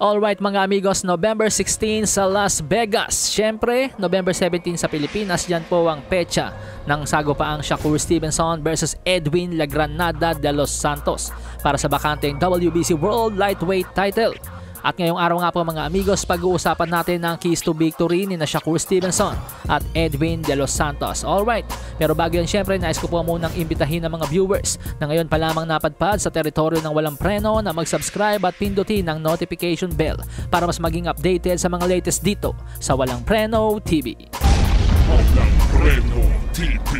Alright mga amigos, November 16 sa Las Vegas. Siyempre, November 17 sa Pilipinas, yan po ang pecha ng sagupaang Shakur Stevenson versus Edwin Lagranada de los Santos para sa bakanteng WBC World Lightweight title. At ngayong araw nga po mga amigos, pag-uusapan natin ang keys to victory ni na Shakur Stevenson at Edwin De Los Santos. Alright, pero bago yan syempre, nais ko po munang imbitahin ng mga viewers na ngayon pa lamang napadpad sa teritoryo ng walang preno na mag-subscribe at pindutin ang notification bell para mas maging updated sa mga latest dito sa Walang Preno TV. Walang Preno TV.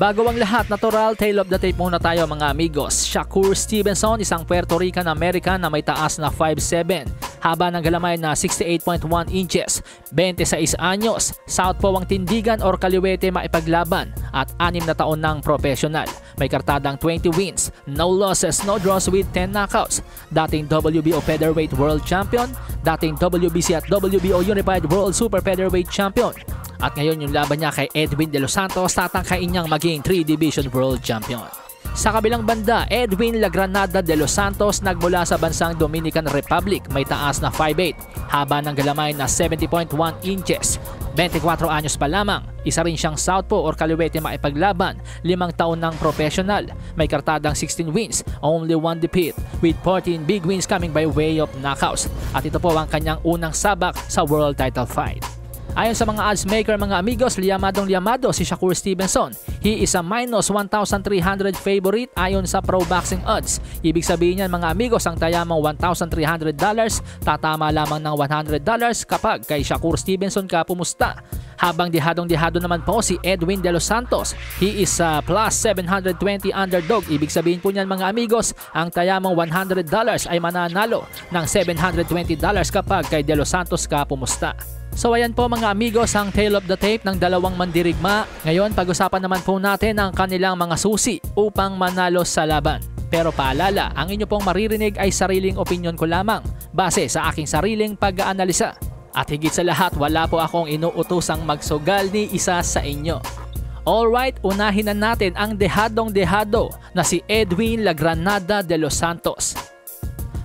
Bago ang lahat, natural tail of the tape muna tayo mga amigos. Shakur Stevenson, isang Puerto Rican American na may taas na 5'7", haba ng galamay na 68.1 inches, 26 anyos, southpaw ang tindigan or kaliwete maipaglaban at 6 na taon ng professional. May kartadang 20 wins, no losses, no draws with 10 knockouts. Dating WBO Featherweight World Champion, dating WBC at WBO Unified World Super Featherweight Champion, at ngayon yung laban niya kay Edwin De Los Santos tatangkain niyang maging 3 Division World Champion. Sa kabilang banda, Edwin Lagranada de los Santos nagmula sa bansang Dominican Republic may taas na 5'8", haba ng galamay na 70.1 inches. 24 anyos pa lamang, isa rin siyang southpaw or kaliwete maipaglaban, limang taon ng professional. May kartadang 16 wins, only one defeat, with 14 big wins coming by way of knockouts. At ito po ang kanyang unang sabak sa world title fight. Ayon sa mga odds maker mga amigos, liyamadong liyamado si Shakur Stevenson. He is a minus 1,300 favorite ayon sa Pro Boxing Odds. Ibig sabihin niyan mga amigos, ang tayamang $1,300 tatama lamang ng $100 kapag kay Shakur Stevenson ka pumusta. Habang dihadong-dihado naman po si Edwin De Los Santos. He is a plus 720 underdog. Ibig sabihin po niyan mga amigos, ang tayamang $100 ay mananalo ng $720 kapag kay De Los Santos ka pumusta. So ayan po mga amigos ang tail of the tape ng dalawang mandirigma. Ngayon pag-usapan naman po natin ang kanilang mga susi upang manalo sa laban. Pero paalala, ang inyo pong maririnig ay sariling opinion ko lamang base sa aking sariling pag-aanalisa. At higit sa lahat, wala po akong inuutosang magsugal ni isa sa inyo. Alright, unahin na natin ang dehadong-dehado na si Edwin Lagranada de los Santos.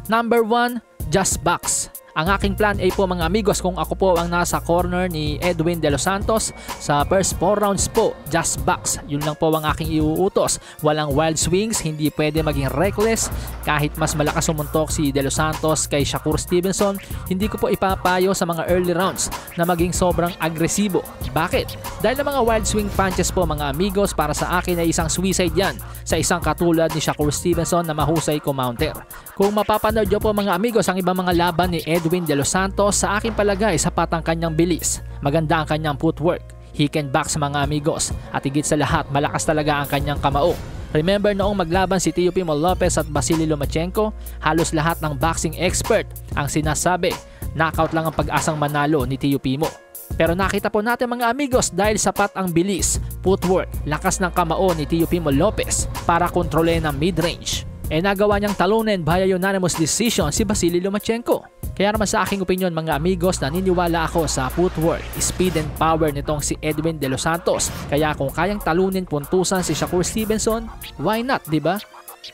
Number 1, Just Box. Ang aking plan A po mga amigos kung ako po ang nasa corner ni Edwin De Los Santos sa first 4 rounds po, just box. Yun lang po ang aking iuutos. Walang wild swings, hindi pwede maging reckless. Kahit mas malakas sumuntok si De Los Santos kay Shakur Stevenson, hindi ko po ipapayo sa mga early rounds na maging sobrang agresibo. Bakit? Dahil ang mga wild swing punches po mga amigos para sa akin ay isang suicide yan sa isang katulad ni Shakur Stevenson na mahusay counter. Kung mapapanood nyo po mga amigos ang ibang mga laban ni Edwin Edwin De Los Santos sa aking palagay sapat ang kanyang bilis. Maganda ang kanyang footwork. He can box mga amigos at higit sa lahat malakas talaga ang kanyang kamao. Remember noong maglaban si Teofimo Lopez at Vasily Lomachenko, halos lahat ng boxing expert ang sinasabi, knockout lang ang pag-asang manalo ni Teofimo. Pero nakita po natin mga amigos dahil sapat ang bilis, footwork, lakas ng kamao ni Teofimo Lopez para kontrolin ang mid-range. E nagawa niyang talunin via unanimous decision si Vasily Lomachenko. Kaya naman sa aking opinion mga amigos, naniniwala ako sa footwork, speed and power nitong si Edwin De Los Santos. Kaya kung kayang talunin puntusan si Shakur Stevenson, why not, di ba?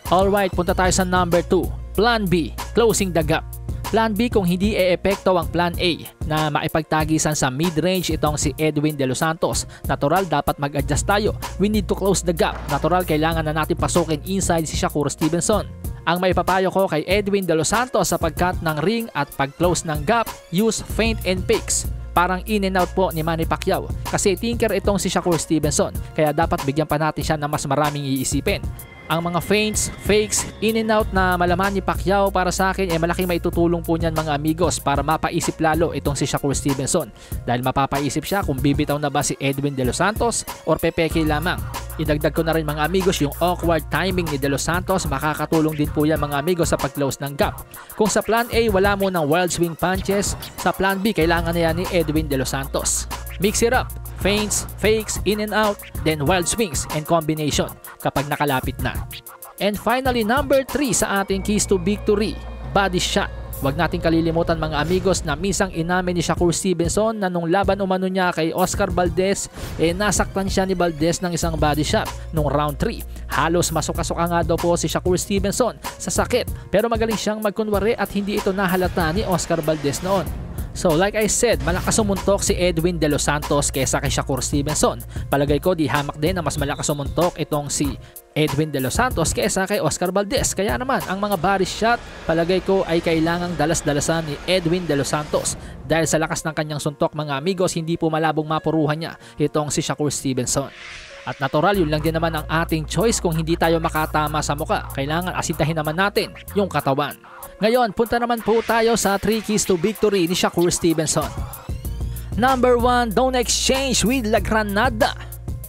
Alright, punta tayo sa number 2. Plan B, closing the gap. Plan B kung hindi e-epekto ang Plan A na maipagtagisan sa mid-range itong si Edwin De Los Santos. Natural dapat mag-adjust tayo. We need to close the gap. Natural kailangan na natin pasukin inside si Shakur Stevenson. Ang may papayo ko kay Edwin De Los Santos sa pagkat ng ring at pag-close ng gap, use feint and picks. Parang in and out po ni Manny Pacquiao kasi tinker itong si Shakur Stevenson kaya dapat bigyan pa natin siya ng mas maraming iisipin. Ang mga feints, fakes, in and out na malaman ni Pacquiao para sa akin ay eh, malaking maitutulong po niyan mga amigos para mapaisip lalo itong si Shakur Stevenson dahil mapapaisip siya kung bibitaw na ba si Edwin De Los Santos or pepeke lamang. Idagdag ko na rin mga amigos yung awkward timing ni De Los Santos makakatulong din po yan mga amigos sa pag-close ng gap. Kung sa plan A wala mo ng wild swing punches, sa plan B kailangan na yan ni Edwin De Los Santos. Mix it up feints, fakes, in and out, then wild swings and combination kapag nakalapit na. And finally, number 3 sa ating keys to victory, body shot. Huwag nating kalilimutan mga amigos na misang inamin ni Shakur Stevenson na nung laban umano niya kay Oscar Valdez, eh nasaktan siya ni Valdez ng isang body shot nung round 3. Halos masuka-suka nga daw po si Shakur Stevenson sa sakit pero magaling siyang magkunwari at hindi ito nahalata ni Oscar Valdez noon. So like I said, malakas umuntok si Edwin De Los Santos kesa kay Shakur Stevenson. Palagay ko di hamak din na mas malakas umuntok itong si Edwin De Los Santos kesa kay Oscar Valdez. Kaya naman, ang mga body shot palagay ko ay kailangang dalas-dalasan ni Edwin De Los Santos. Dahil sa lakas ng kanyang suntok mga amigos, hindi po malabong mapuruhan niya itong si Shakur Stevenson. At natural yun lang din naman ang ating choice kung hindi tayo makatama sa muka. Kailangan asintahin naman natin yung katawan. Ngayon, punta naman po tayo sa 3 keys to victory ni Shakur Stevenson. Number 1, don't exchange with La Granada.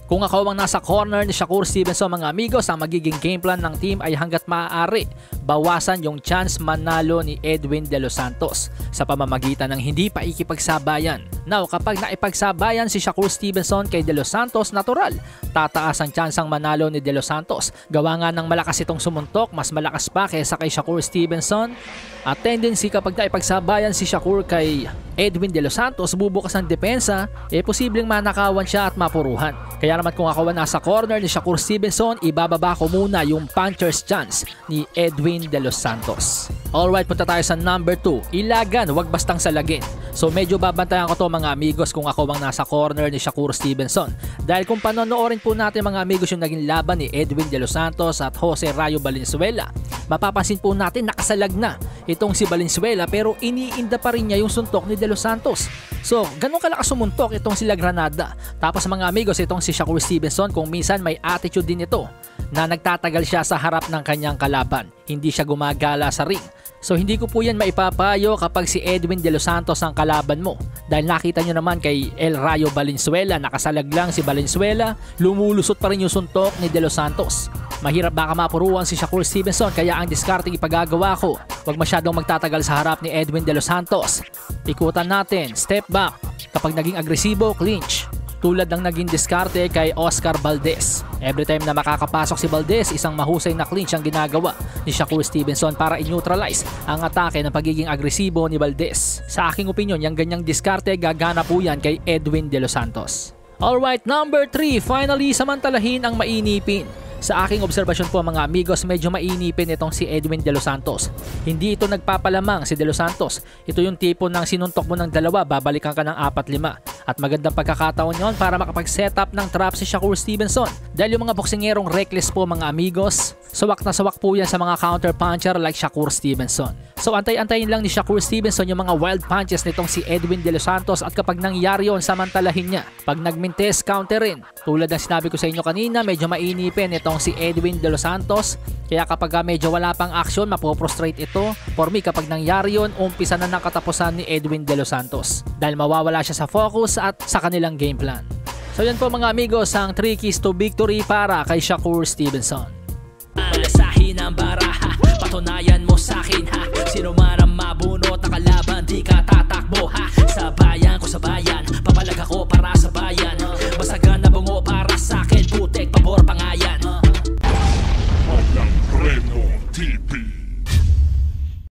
Kung ako ang nasa corner ni Shakur Stevenson mga amigos, ang magiging game plan ng team ay hanggat maaari bawasan yung chance manalo ni Edwin De Los Santos sa pamamagitan ng hindi pa ikipagsabayan. Now, kapag naipagsabayan si Shakur Stevenson kay De Los Santos, natural, tataas ang chance ang manalo ni De Los Santos. Gawa nga ng malakas itong sumuntok, mas malakas pa kaysa kay Shakur Stevenson. At tendency kapag naipagsabayan si Shakur kay Edwin De Los Santos, bubukas ang depensa, eh posibleng manakawan siya at mapuruhan. Kaya naman kung ako nasa corner ni Shakur Stevenson, ibababa ko muna yung puncher's chance ni Edwin De Los Santos. Alright, punta tayo sa number 2. Ilagan, wag bastang salagin. So medyo babantayan ko to mga amigos kung ako bang nasa corner ni Shakur Stevenson. Dahil kung panonoorin po natin mga amigos yung naging laban ni Edwin De Los Santos at Jose Rayo Valenzuela, mapapansin po natin nakasalag na itong si Valenzuela pero iniinda pa rin niya yung suntok ni De Los Santos. So, ganun kalakas sumuntok itong sila Granada. Tapos mga amigos, itong si Shakur Stevenson kung minsan may attitude din ito na nagtatagal siya sa harap ng kanyang kalaban. Hindi siya gumagala sa ring. So hindi ko po yan maipapayo kapag si Edwin De Los Santos ang kalaban mo. Dahil nakita nyo naman kay El Rayo Valenzuela, nakasalag lang si Valenzuela, lumulusot pa rin yung suntok ni De Los Santos. Mahirap baka mapuruan si Shakur Stevenson kaya ang discarding ipagagawa ko. Huwag masyadong magtatagal sa harap ni Edwin De Los Santos. Ikutan natin, step back. Kapag naging agresibo, clinch tulad ng naging diskarte kay Oscar Valdez. Every time na makakapasok si Valdez, isang mahusay na clinch ang ginagawa ni Shakur Stevenson para i-neutralize ang atake ng pagiging agresibo ni Valdez. Sa aking opinion, yung ganyang diskarte gagana po yan kay Edwin De Los Santos. Alright, number 3, finally samantalahin ang mainipin. Sa aking obserbasyon po mga amigos, medyo mainipin itong si Edwin De Los Santos. Hindi ito nagpapalamang si De Los Santos. Ito yung tipo ng sinuntok mo ng dalawa, babalikan ka ng 4-5. At magandang pagkakataon yon para makapag-set up ng trap si Shakur Stevenson. Dahil yung mga boksingerong reckless po mga amigos, sawak na sawak po yan sa mga counter puncher like Shakur Stevenson. So antay-antayin lang ni Shakur Stevenson yung mga wild punches nitong si Edwin De Los Santos at kapag nangyari yon samantalahin niya. Pag nagmintes, counterin. Tulad ng sinabi ko sa inyo kanina, medyo mainipin itong si Edwin De Los Santos. Kaya kapag medyo wala pang action, mapoprostrate ito. For me, kapag nangyari yon, umpisa na ng katapusan ni Edwin De Los Santos. Dahil mawawala siya sa focus at sa kanilang game plan. So yan po mga amigos ang 3 keys to victory para kay Shakur Stevenson. Patunayan mo sa akin